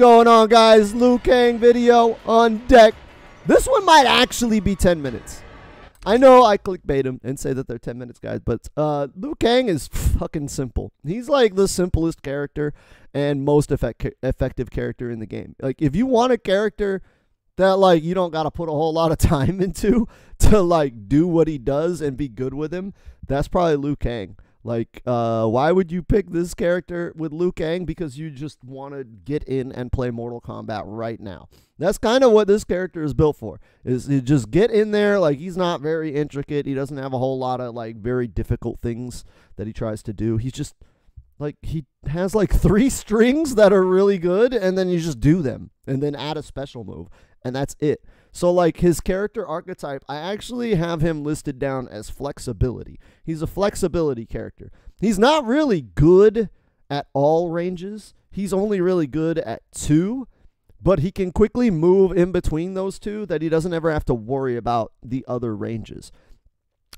going on, guys? Liu Kang video on deck. This one might actually be 10 minutes. I know I clickbait him and say that they're 10 minutes, guys, but uh, Liu Kang is fucking simple. He's like the simplest character and most effect- effective character in the game. Like, if you want a character that, like, you don't got to put a whole lot of time into to, like, do what he does and be good with him, that's probably Liu Kang. Like, uh, why would you pick this character with Liu Kang? Because you just want to get in and play Mortal Kombat right now. That's kind of what this character is built for. Is to just get in there. Like he's not very intricate. He doesn't have a whole lot of like very difficult things that he tries to do. He's just like he has like three strings that are really good, and then you just do them, and then add a special move, and that's it. So, like his character archetype, I actually have him listed down as flexibility. He's a flexibility character. He's not really good at all ranges, he's only really good at two, but he can quickly move in between those two that he doesn't ever have to worry about the other ranges.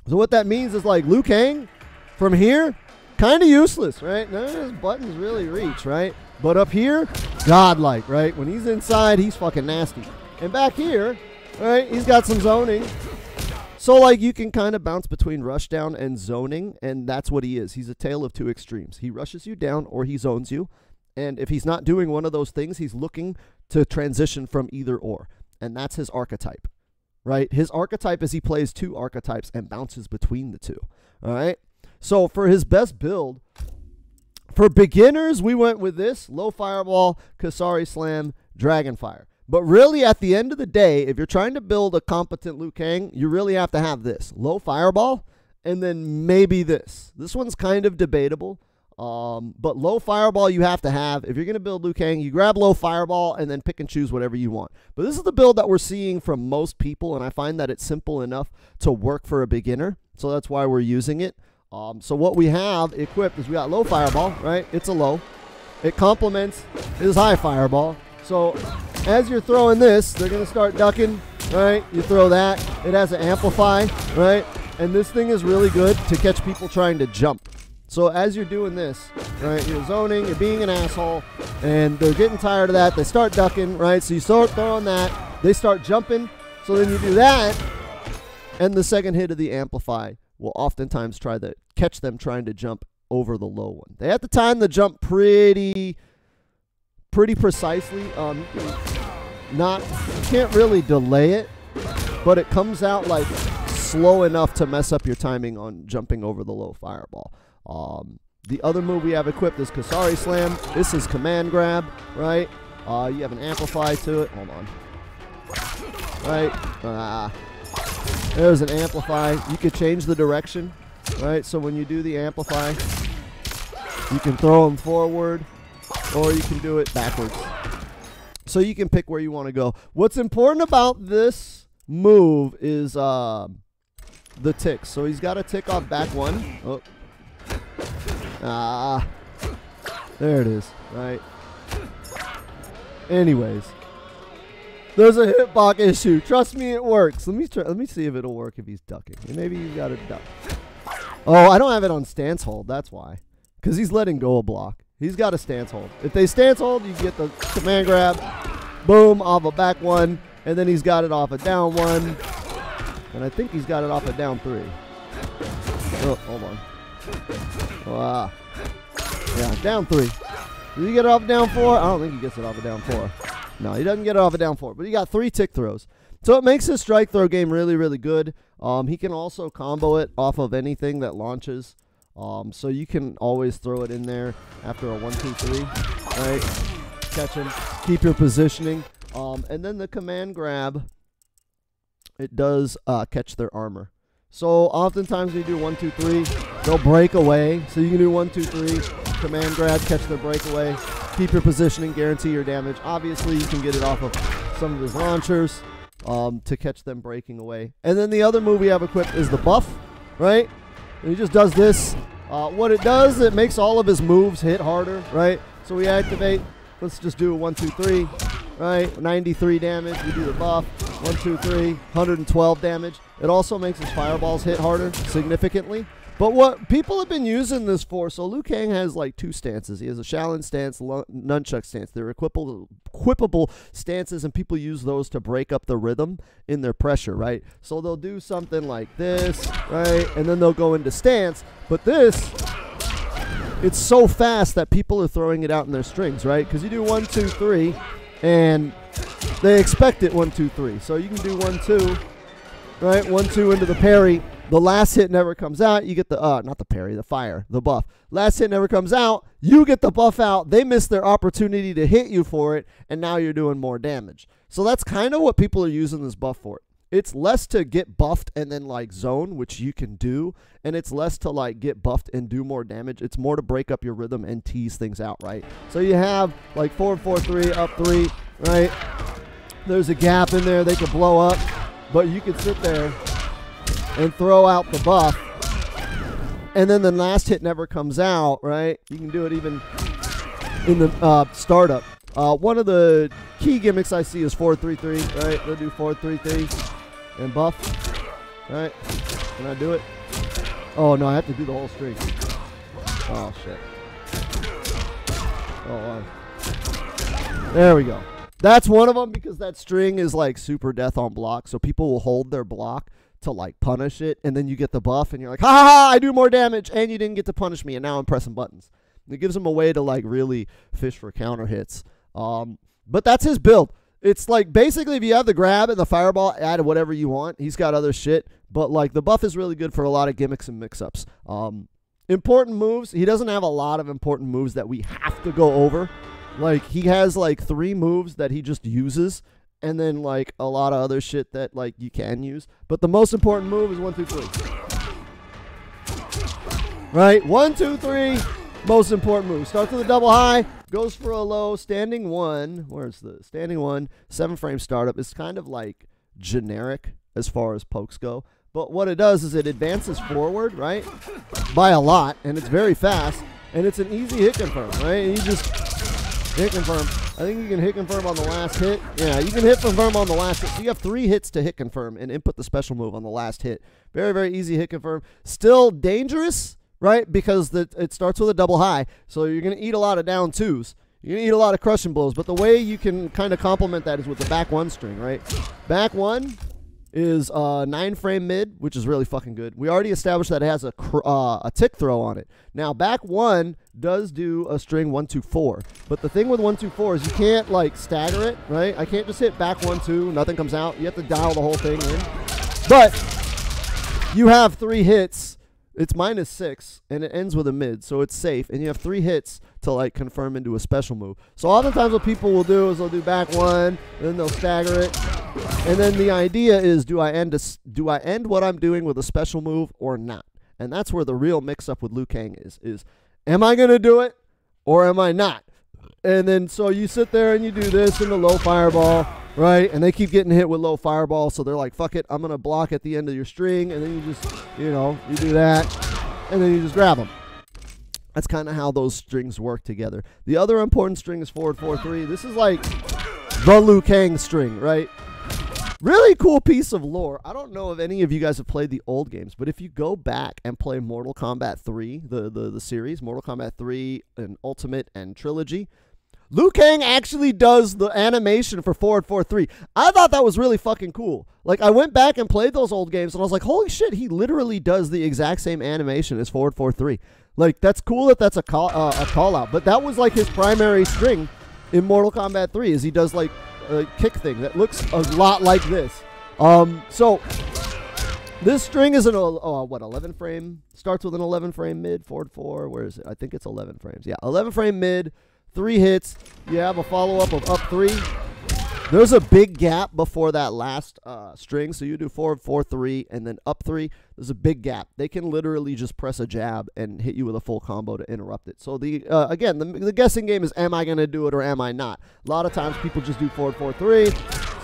So, what that means is like Liu Kang from here, kind of useless, right? None of his buttons really reach, right? But up here, godlike, right? When he's inside, he's fucking nasty. And back here, right, he's got some zoning. So, like, you can kind of bounce between rushdown and zoning, and that's what he is. He's a tale of two extremes. He rushes you down or he zones you. And if he's not doing one of those things, he's looking to transition from either or. And that's his archetype, right? His archetype is he plays two archetypes and bounces between the two. All right. So, for his best build, for beginners, we went with this low fireball, Kasari slam, Dragonfire. But really, at the end of the day, if you're trying to build a competent Liu Kang, you really have to have this low fireball and then maybe this. This one's kind of debatable. Um, but low fireball you have to have. If you're going to build Liu Kang, you grab low fireball and then pick and choose whatever you want. But this is the build that we're seeing from most people, and I find that it's simple enough to work for a beginner. So that's why we're using it. Um, so what we have equipped is we got low fireball, right? It's a low. It complements his high fireball. So as you're throwing this, they're going to start ducking, right? You throw that. It has an amplify, right? And this thing is really good to catch people trying to jump. So as you're doing this, right, you're zoning, you're being an asshole, and they're getting tired of that. They start ducking, right? So you start throwing that. They start jumping. So then you do that, and the second hit of the amplify will oftentimes try to catch them trying to jump over the low one. They have to time the jump pretty pretty precisely. Um, not can't really delay it, but it comes out like slow enough to mess up your timing on jumping over the low fireball. Um, the other move we have equipped is Kasari Slam. This is command grab, right? Uh, you have an amplify to it. Hold on. Right? Ah. There's an amplify. You could change the direction, right? So when you do the amplify, you can throw them forward or you can do it backwards. So you can pick where you want to go. What's important about this move is uh, the tick. So he's got a tick off back one. Oh. Ah. There it is. Right. Anyways. There's a hitbox issue. Trust me, it works. Let me try, let me see if it'll work if he's ducking. Maybe you got to duck. Oh, I don't have it on stance hold. That's why. Because he's letting go a block. He's got a stance hold. If they stance hold, you get the command grab, boom, off a back one, and then he's got it off a down one, and I think he's got it off a down three. Oh, hold on. Wow. Yeah, down three. Did he get it off down four? I don't think he gets it off a down four. No, he doesn't get it off a down four, but he got three tick throws. So it makes his strike throw game really, really good. Um, he can also combo it off of anything that launches. Um, so you can always throw it in there after a one, two, three, right? Catch him, keep your positioning. Um, and then the command grab, it does uh, catch their armor. So oftentimes you do one, two, three, they'll break away. So you can do one, two, three, command grab, catch their breakaway, keep your positioning, guarantee your damage. Obviously, you can get it off of some of his launchers um, to catch them breaking away. And then the other move we have equipped is the buff, right? And he just does this. Uh, what it does, it makes all of his moves hit harder, right? So we activate. Let's just do one, two, three, right? 93 damage. We do the buff. One, two, three, 112 damage. It also makes his fireballs hit harder significantly. But what people have been using this for, so Liu Kang has like two stances. He has a Shaolin stance, nunchuck stance. They're equipable, equipable stances, and people use those to break up the rhythm in their pressure, right? So they'll do something like this, right? And then they'll go into stance. But this, it's so fast that people are throwing it out in their strings, right? Because you do one, two, three, and they expect it one, two, three. So you can do one, two, right? One, two into the parry. The last hit never comes out. You get the uh, not the parry, the fire, the buff. Last hit never comes out. You get the buff out. They miss their opportunity to hit you for it, and now you're doing more damage. So that's kind of what people are using this buff for. It's less to get buffed and then like zone, which you can do, and it's less to like get buffed and do more damage. It's more to break up your rhythm and tease things out, right? So you have like four, four, three, up three, right? There's a gap in there. They could blow up, but you could sit there and throw out the buff. And then the last hit never comes out, right? You can do it even in the uh, startup. Uh, one of the key gimmicks I see is 4-3-3, right? They'll do 4-3-3 and buff, right? Can I do it? Oh, no, I have to do the whole string. Oh, shit. Oh, there we go. That's one of them because that string is like super death on block. So people will hold their block to like punish it, and then you get the buff, and you're like, ha ha ha, I do more damage, and you didn't get to punish me, and now I'm pressing buttons. It gives him a way to like really fish for counter hits. Um, but that's his build. It's like basically if you have the grab and the fireball, add whatever you want. He's got other shit, but like the buff is really good for a lot of gimmicks and mix-ups. Um, important moves. He doesn't have a lot of important moves that we have to go over. Like he has like three moves that he just uses, and then like a lot of other shit that like you can use. But the most important move is one, two, three. Right? One, two, three. Most important move. Starts with a double high, goes for a low, standing one. Where's the standing one? Seven frame startup. It's kind of like generic as far as pokes go. But what it does is it advances forward, right? By a lot, and it's very fast, and it's an easy hit confirm, right? And you just hit confirm. I think you can hit confirm on the last hit. Yeah, you can hit confirm on the last hit. So you have three hits to hit confirm and input the special move on the last hit. Very, very easy hit confirm. Still dangerous, right? Because the, it starts with a double high. So you're going to eat a lot of down twos. You're going to eat a lot of crushing blows. But the way you can kind of complement that is with the back one string, right? Back one is a nine frame mid, which is really fucking good. We already established that it has a uh, a tick throw on it. Now back one does do a string one two four, but the thing with one two four is you can't like stagger it, right? I can't just hit back one two, nothing comes out. You have to dial the whole thing in. But you have three hits. It's minus six, and it ends with a mid, so it's safe. And you have three hits to like confirm into a special move. So oftentimes what people will do is they'll do back one, and then they'll stagger it, and then the idea is do I end a, do I end what I'm doing with a special move or not? And that's where the real mix up with Liu Kang is is am I gonna do it or am I not? And then so you sit there and you do this in the low fireball, right? And they keep getting hit with low fireball, so they're like, fuck it, I'm gonna block at the end of your string, and then you just you know, you do that, and then you just grab them. That's kind of how those strings work together. The other important string is forward four three. This is like the Liu Kang string, right? Really cool piece of lore. I don't know if any of you guys have played the old games, but if you go back and play Mortal Kombat 3, the, the, the series, Mortal Kombat 3 and Ultimate and Trilogy, Liu Kang actually does the animation for Forward 4 3. I thought that was really fucking cool. Like, I went back and played those old games, and I was like, holy shit, he literally does the exact same animation as Forward 4 3. Like, that's cool that that's a call, uh, a call out, but that was like his primary string in Mortal Kombat 3, is he does like a kick thing that looks a lot like this. Um, so this string is an uh, what 11 frame starts with an 11 frame mid forward four. Where is it? I think it's 11 frames. Yeah, 11 frame mid, three hits. You have a follow up of up three. There's a big gap before that last uh, string, so you do four, four, three, and then up three. There's a big gap. They can literally just press a jab and hit you with a full combo to interrupt it. So the uh, again, the, the guessing game is am I going to do it or am I not? A lot of times people just do four, four, three,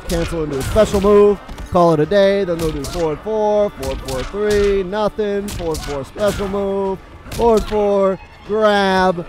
cancel into a special move, call it a day. Then they'll do four, four, four, four, three, nothing, four four special move, four, four grab.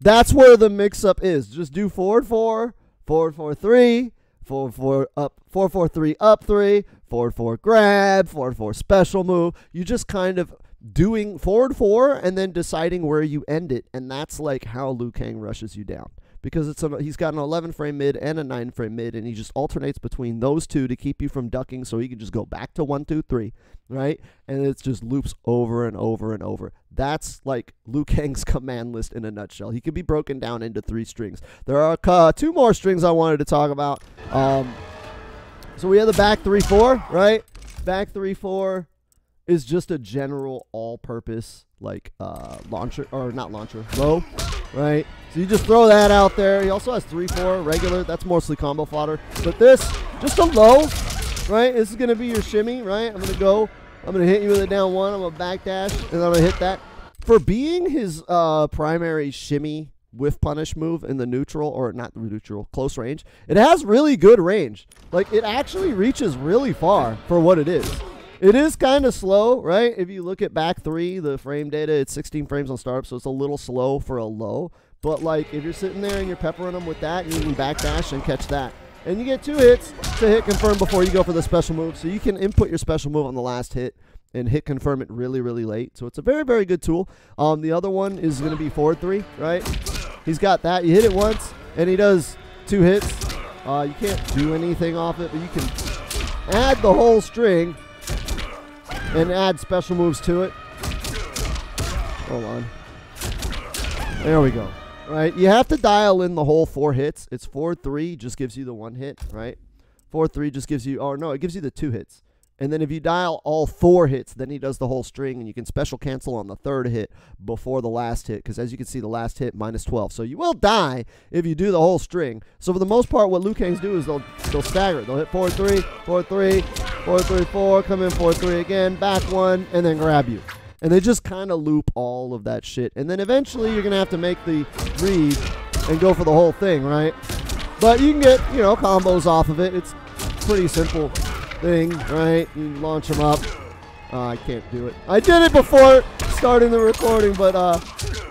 That's where the mix up is. Just do forward four, forward four three four four up four four three up three forward four grab forward four special move. You just kind of doing forward four and then deciding where you end it, and that's like how Liu Kang rushes you down because it's a, he's got an 11 frame mid and a 9 frame mid, and he just alternates between those two to keep you from ducking, so he can just go back to one, two, three, right? And it just loops over and over and over. That's like Liu Kang's command list in a nutshell. He can be broken down into three strings. There are uh, two more strings I wanted to talk about. Um, so we have the back three four, right? Back three four is just a general all-purpose like uh, launcher or not launcher, low, right? So you just throw that out there. He also has three four regular. That's mostly combo fodder. But this just a low, right? This is gonna be your shimmy, right? I'm gonna go. I'm gonna hit you with a down one. I'm gonna backdash and I'm gonna hit that. For being his uh, primary shimmy whiff punish move in the neutral or not neutral close range it has really good range like it actually reaches really far for what it is it is kind of slow right if you look at back three the frame data it's 16 frames on startup so it's a little slow for a low but like if you're sitting there and you're peppering them with that you can backdash and catch that and you get two hits to hit confirm before you go for the special move so you can input your special move on the last hit and hit confirm it really, really late. So it's a very, very good tool. Um, the other one is going to be forward three, right? He's got that. You hit it once, and he does two hits. Uh, you can't do anything off it, but you can add the whole string and add special moves to it. Hold on. There we go. Right? You have to dial in the whole four hits. It's 4 3 just gives you the one hit, right? 4 3 just gives you, or no, it gives you the two hits. And then if you dial all four hits, then he does the whole string, and you can special cancel on the third hit before the last hit, because as you can see, the last hit minus 12. So you will die if you do the whole string. So for the most part, what Liu Kang's do is they'll they'll stagger. They'll hit 4 3, 4 3, 4 3, 4, come in 4 3 again, back one, and then grab you. And they just kind of loop all of that shit. And then eventually you're going to have to make the read and go for the whole thing, right? But you can get, you know, combos off of it. It's pretty simple thing, right? You launch them up. Uh, I can't do it. I did it before starting the recording, but, uh,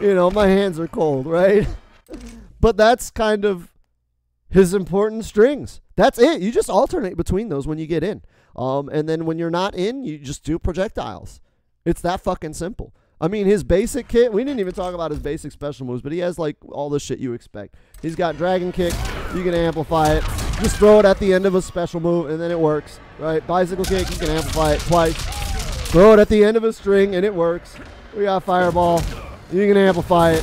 you know, my hands are cold, right? but that's kind of his important strings. That's it. You just alternate between those when you get in. Um, and then when you're not in, you just do projectiles. It's that fucking simple. I mean, his basic kit, we didn't even talk about his basic special moves, but he has like all the shit you expect. He's got Dragon Kick, you can amplify it. Just throw it at the end of a special move and then it works, right? Bicycle Kick, you can amplify it twice. Throw it at the end of a string and it works. We got Fireball, you can amplify it.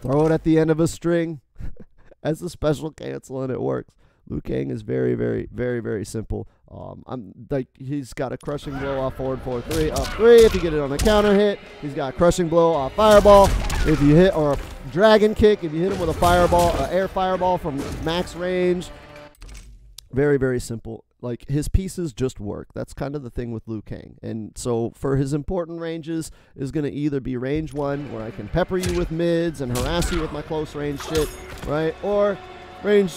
Throw it at the end of a string as a special cancel and it works. Liu Kang is very, very, very, very simple. Um, I'm like he's got a crushing blow off forward four three up three. If you get it on a counter hit, he's got a crushing blow off fireball. If you hit or a dragon kick, if you hit him with a fireball, uh, air fireball from max range. Very, very simple. Like his pieces just work. That's kind of the thing with Liu Kang. And so for his important ranges is going to either be range one, where I can pepper you with mids and harass you with my close range shit, right? Or range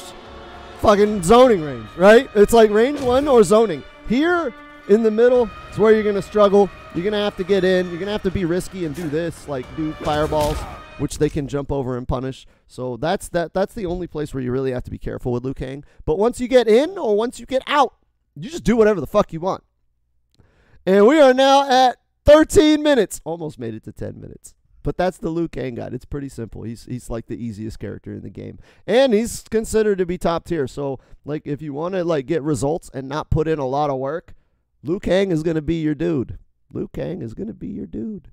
fucking zoning range, right? It's like range one or zoning. Here in the middle is where you're gonna struggle. You're gonna have to get in. You're gonna have to be risky and do this, like do fireballs, which they can jump over and punish. So that's that. That's the only place where you really have to be careful with Liu Kang. But once you get in or once you get out, you just do whatever the fuck you want. And we are now at 13 minutes. Almost made it to 10 minutes. But that's the Liu Kang guy. It's pretty simple. He's he's like the easiest character in the game, and he's considered to be top tier. So like, if you want to like get results and not put in a lot of work, Liu Kang is gonna be your dude. Liu Kang is gonna be your dude.